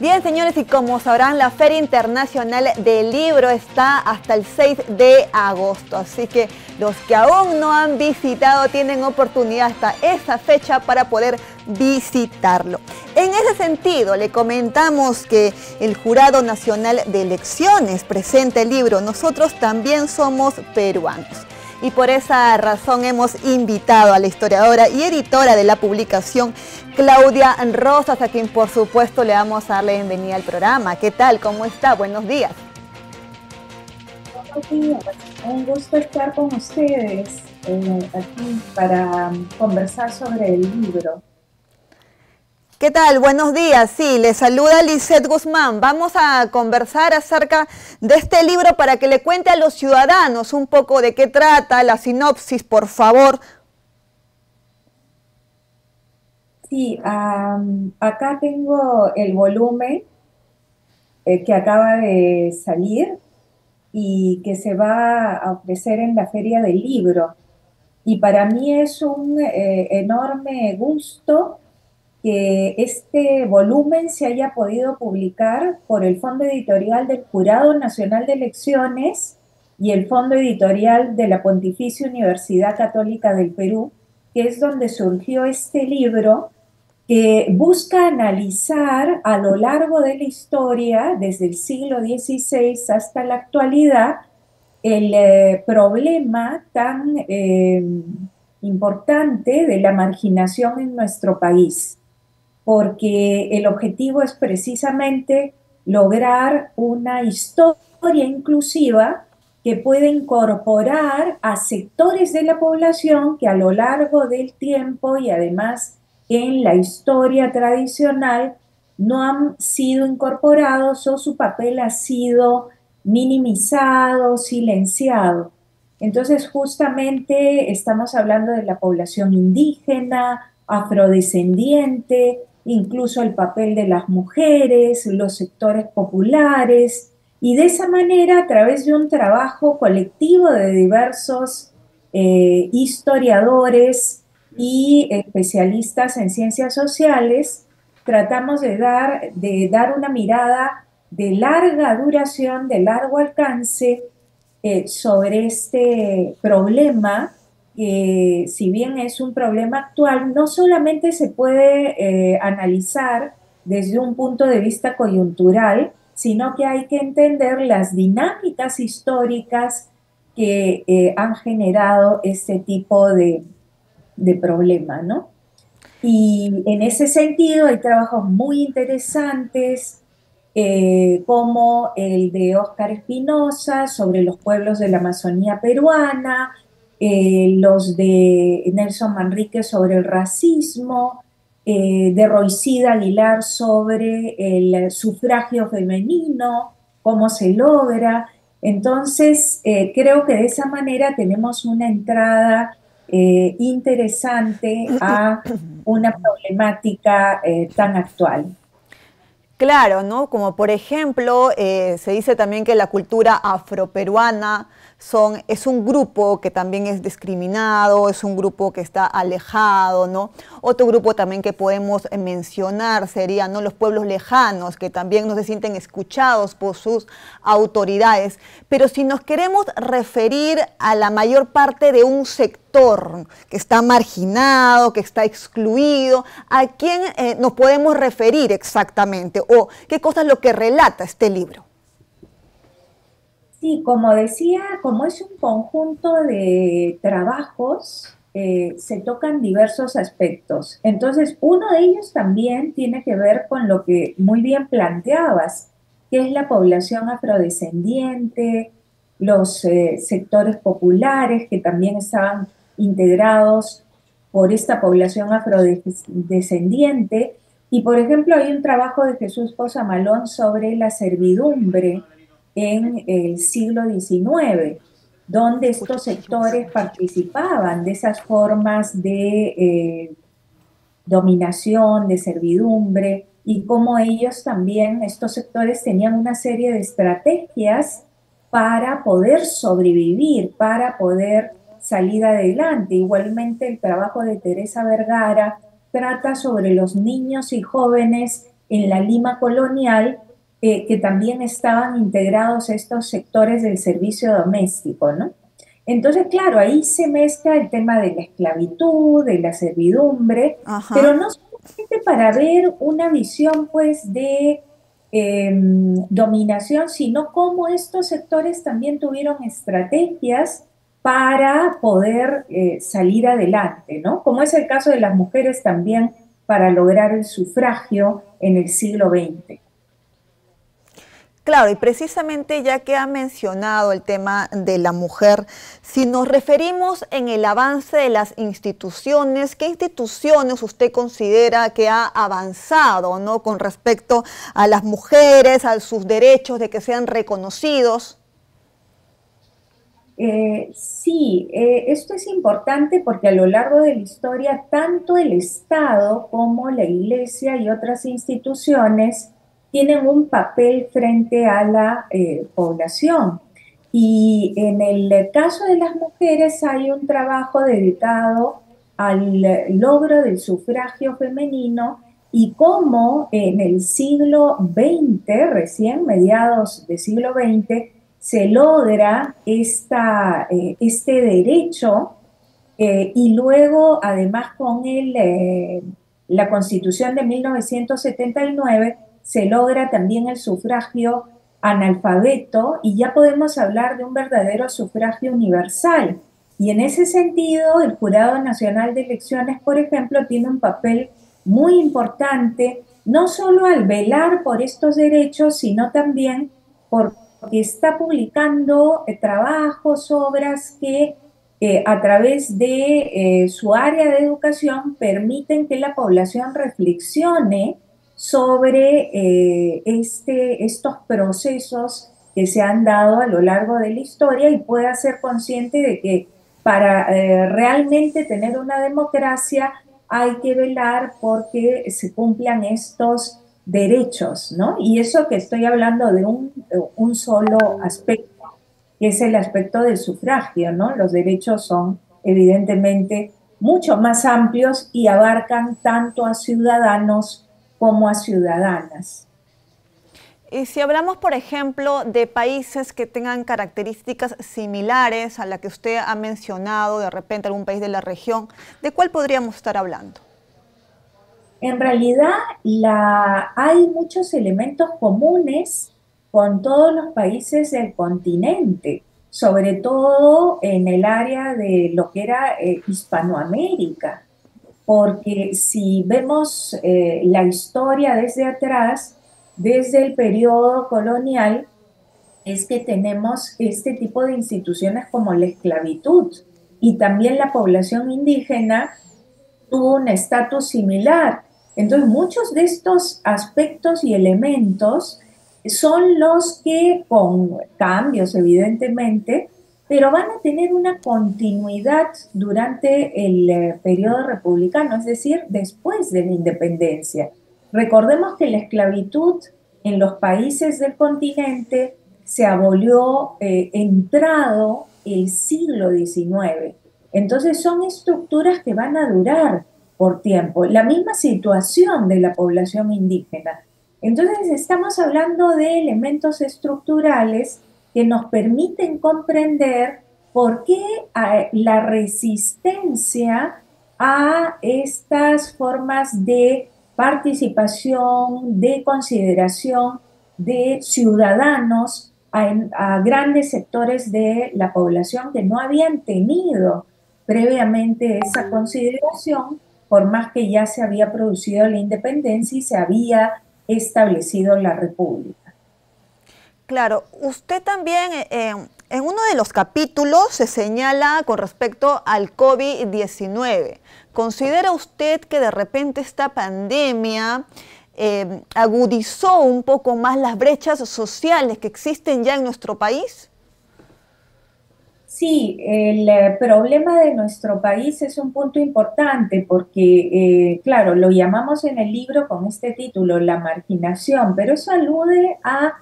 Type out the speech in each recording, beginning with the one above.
Bien, señores, y como sabrán, la Feria Internacional del Libro está hasta el 6 de agosto. Así que los que aún no han visitado tienen oportunidad hasta esa fecha para poder visitarlo. En ese sentido, le comentamos que el Jurado Nacional de Elecciones presenta el libro Nosotros también somos peruanos y por esa razón hemos invitado a la historiadora y editora de la publicación, Claudia Rosas, a quien por supuesto le vamos a darle bienvenida al programa. ¿Qué tal? ¿Cómo está? Buenos días. Buenos días. Un gusto estar con ustedes eh, aquí para conversar sobre el libro. ¿Qué tal? Buenos días. Sí, le saluda Lisette Guzmán. Vamos a conversar acerca de este libro para que le cuente a los ciudadanos un poco de qué trata, la sinopsis, por favor. Sí, acá tengo el volumen eh, que acaba de salir y que se va a ofrecer en la Feria del Libro. Y para mí es un eh, enorme gusto que este volumen se haya podido publicar por el Fondo Editorial del Jurado Nacional de Elecciones y el Fondo Editorial de la Pontificia Universidad Católica del Perú, que es donde surgió este libro que busca analizar a lo largo de la historia, desde el siglo XVI hasta la actualidad, el eh, problema tan eh, importante de la marginación en nuestro país. Porque el objetivo es precisamente lograr una historia inclusiva que pueda incorporar a sectores de la población que a lo largo del tiempo y además en la historia tradicional no han sido incorporados o su papel ha sido minimizado, silenciado. Entonces justamente estamos hablando de la población indígena, afrodescendiente, incluso el papel de las mujeres, los sectores populares, y de esa manera, a través de un trabajo colectivo de diversos eh, historiadores y especialistas en ciencias sociales, tratamos de dar, de dar una mirada de larga duración, de largo alcance eh, sobre este problema que si bien es un problema actual, no solamente se puede eh, analizar desde un punto de vista coyuntural, sino que hay que entender las dinámicas históricas que eh, han generado este tipo de, de problema, ¿no? Y en ese sentido hay trabajos muy interesantes, eh, como el de Óscar Espinosa sobre los pueblos de la Amazonía peruana, eh, los de Nelson Manrique sobre el racismo, eh, de Roicida Aguilar sobre el sufragio femenino, cómo se logra. Entonces, eh, creo que de esa manera tenemos una entrada interesante a una problemática tan actual. Claro, ¿no? Como por ejemplo, se dice también que la cultura afroperuana son, es un grupo que también es discriminado, es un grupo que está alejado, ¿no? Otro grupo también que podemos mencionar sería, ¿no? Los pueblos lejanos, que también no se sienten escuchados por sus autoridades. Pero si nos queremos referir a la mayor parte de un sector que está marginado, que está excluido, ¿a quién eh, nos podemos referir exactamente? ¿O qué cosa es lo que relata este libro? Sí, como decía, como es un conjunto de trabajos, eh, se tocan diversos aspectos. Entonces, uno de ellos también tiene que ver con lo que muy bien planteabas, que es la población afrodescendiente, los eh, sectores populares que también estaban integrados por esta población afrodescendiente. Y, por ejemplo, hay un trabajo de Jesús Pozamalón sobre la servidumbre en el siglo XIX, donde estos sectores participaban de esas formas de eh, dominación, de servidumbre, y cómo ellos también, estos sectores, tenían una serie de estrategias para poder sobrevivir, para poder salir adelante. Igualmente el trabajo de Teresa Vergara trata sobre los niños y jóvenes en la Lima colonial, eh, que también estaban integrados estos sectores del servicio doméstico, ¿no? Entonces, claro, ahí se mezcla el tema de la esclavitud, de la servidumbre, pero no solamente para ver una visión, pues, de em, dominación, sino cómo estos sectores también tuvieron estrategias para poder eh, salir adelante, ¿no? Como es el caso de las mujeres también para lograr el sufragio en el siglo XX. Claro, y precisamente ya que ha mencionado el tema de la mujer, si nos referimos en el avance de las instituciones, ¿qué instituciones usted considera que ha avanzado ¿no? con respecto a las mujeres, a sus derechos de que sean reconocidos? Eh, sí, eh, esto es importante porque a lo largo de la historia, tanto el Estado como la Iglesia y otras instituciones tienen un papel frente a la eh, población. Y en el caso de las mujeres hay un trabajo dedicado al logro del sufragio femenino y cómo en el siglo XX, recién mediados del siglo XX, se logra esta, eh, este derecho eh, y luego además con el, la constitución de 1979 se logra también el sufragio analfabeto y ya podemos hablar de un verdadero sufragio universal. Y en ese sentido, el Jurado Nacional de Elecciones, por ejemplo, tiene un papel muy importante, no solo al velar por estos derechos, sino también porque está publicando eh, trabajos, obras que eh, a través de eh, su área de educación permiten que la población reflexione sobre este, estos procesos que se han dado a lo largo de la historia y pueda ser consciente de que para realmente tener una democracia hay que velar porque se cumplan estos derechos, ¿no? Y eso que estoy hablando de un, solo aspecto, que es el aspecto del sufragio, ¿no? Los derechos son evidentemente mucho más amplios y abarcan tanto a ciudadanos como a ciudadanas. Y si hablamos, por ejemplo, de países que tengan características similares a la que usted ha mencionado, de repente algún país de la región, ¿de cuál podríamos estar hablando? En realidad, hay muchos elementos comunes con todos los países del continente, sobre todo en el área de lo que era eh, Hispanoamérica porque si vemos eh, la historia desde atrás, desde el periodo colonial, es que tenemos este tipo de instituciones como la esclavitud y también la población indígena tuvo un estatus similar. Entonces, muchos de estos aspectos y elementos son los que, con cambios evidentemente, pero van a tener una continuidad durante el eh, periodo republicano, es decir, después de la independencia. Recordemos que la esclavitud en los países del continente se abolió eh, entrado el siglo XIX. Entonces son estructuras que van a durar por tiempo. La misma situación de la población indígena. Entonces estamos hablando de elementos estructurales que nos permiten comprender por qué la resistencia a estas formas de participación, de consideración de ciudadanos a, grandes sectores de la población que no habían tenido previamente esa consideración, por más que ya se había producido la independencia y se había establecido la república. Claro, usted también eh, en uno de los capítulos se señala con respecto al COVID-19. ¿Considera usted que de repente esta pandemia eh, agudizó un poco más las brechas sociales que existen ya en nuestro país? Sí, el eh, problema de nuestro país es un punto importante porque, claro, lo llamamos en el libro con este título, la marginación, pero eso alude a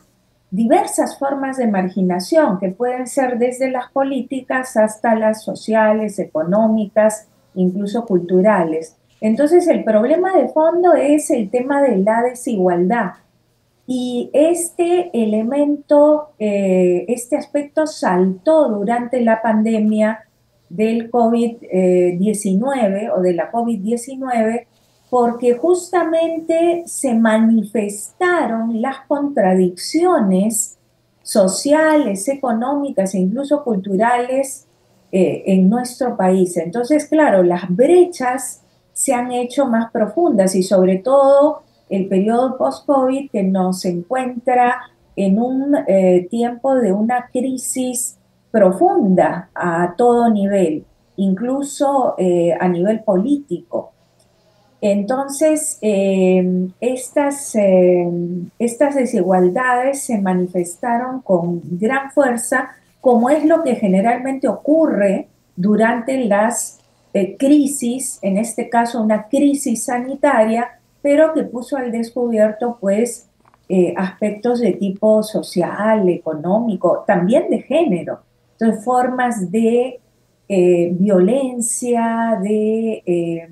diversas formas de marginación que pueden ser desde las políticas hasta las sociales, económicas, incluso culturales. Entonces el problema de fondo es el tema de la desigualdad. Y este elemento, eh, este aspecto saltó durante la pandemia del COVID-19 o de la COVID-19 porque justamente se manifestaron las contradicciones sociales, económicas e incluso culturales eh, en nuestro país. Entonces, claro, las brechas se han hecho más profundas y sobre todo el periodo post-COVID que nos encuentra en un eh, tiempo de una crisis profunda a todo nivel, incluso eh, a nivel político. Entonces, em, estas, em, estas desigualdades se manifestaron con gran fuerza, como es lo que generalmente ocurre durante las eh, crisis, en este caso una crisis sanitaria, pero que puso al descubierto pues eh, aspectos de tipo social, económico, también de género. Entonces, formas de eh, violencia, de eh,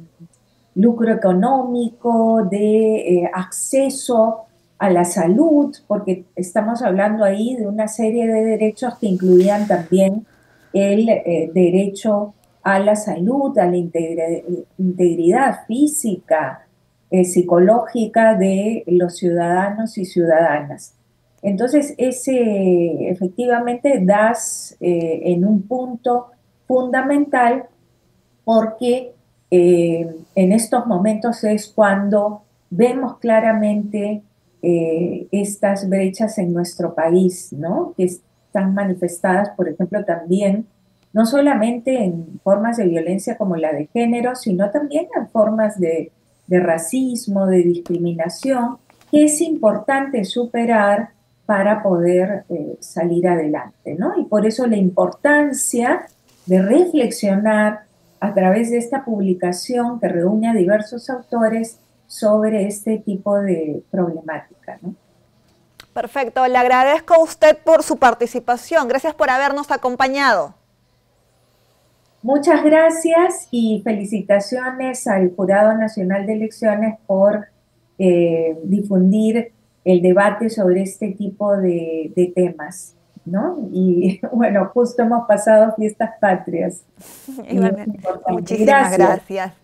lucro económico, de acceso a la salud, porque estamos hablando ahí de una serie de derechos que incluían también el derecho a la salud, a la integridad física, eh, psicológica de los ciudadanos y ciudadanas. Entonces, ese efectivamente das eh, en un punto fundamental porque eh, en estos momentos es cuando vemos claramente estas brechas en nuestro país, ¿no? Que están manifestadas, por ejemplo, también no solamente en formas de violencia como la de género, sino también en formas de de racismo, de discriminación, que es importante superar para poder eh, salir adelante, ¿no? Y por eso la importancia de reflexionar a través de esta publicación que reúne a diversos autores sobre este tipo de problemática. Perfecto, le agradezco a usted por su participación. Gracias por habernos acompañado. Muchas gracias y felicitaciones al Jurado Nacional de Elecciones por eh, difundir el debate sobre este tipo de, temas. ¿no? Y bueno, justo hemos pasado fiestas patrias. Muchísimas gracias.